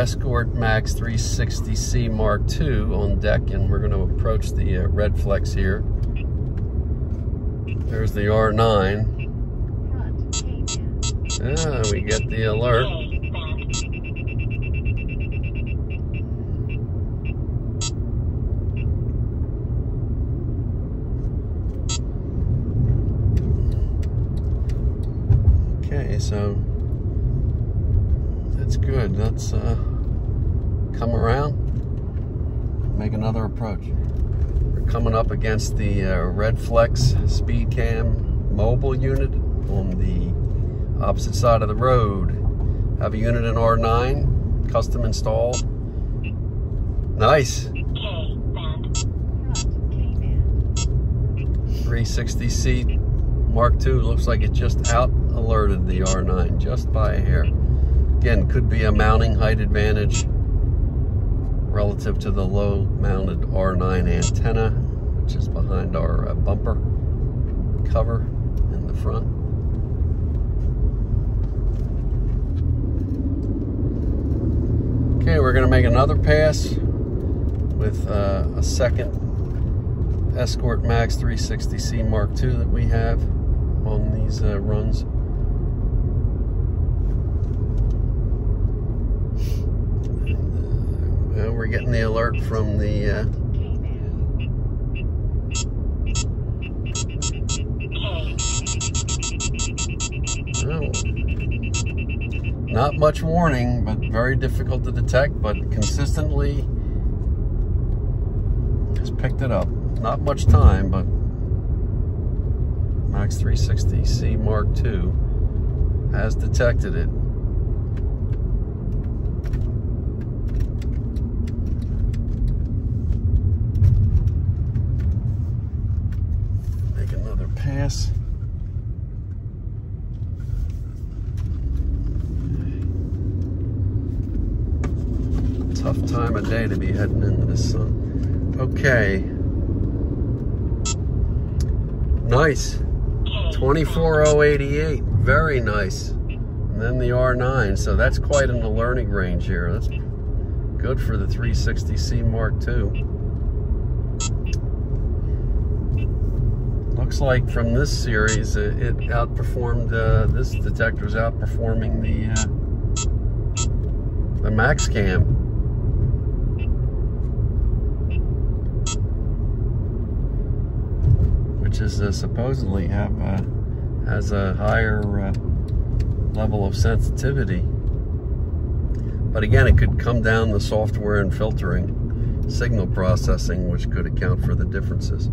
Escort Max 360C Mark II on deck and we're going to approach the uh, Redflex here. There's the R9. Ah, we get the alert. Okay, so that's good. Let's uh, come around, make another approach. We're coming up against the uh, Redflex SpeedCam mobile unit on the opposite side of the road. Have a unit in R9, custom installed. Nice. 360C Mark II looks like it just out alerted the R9 just by a hair. Again, could be a mounting height advantage relative to the low mounted R9 antenna, which is behind our uh, bumper cover in the front. Okay, we're gonna make another pass with uh, a second Escort Max 360C Mark II that we have on these uh, runs. And, uh, we're getting the alert from the uh, not much warning, but very difficult to detect, but consistently has picked it up. Not much time, but Max 360C Mark II has detected it. Pass. Tough time of day to be heading into the sun. Okay. Nice. 24088. Very nice. And then the R9. So that's quite in the learning range here. That's good for the 360C Mark II. Like from this series, it, it outperformed, uh, this detector's outperforming the, uh, the MaxCam. which is uh, supposedly have uh, has a higher uh, level of sensitivity. But again, it could come down the software and filtering, signal processing, which could account for the differences.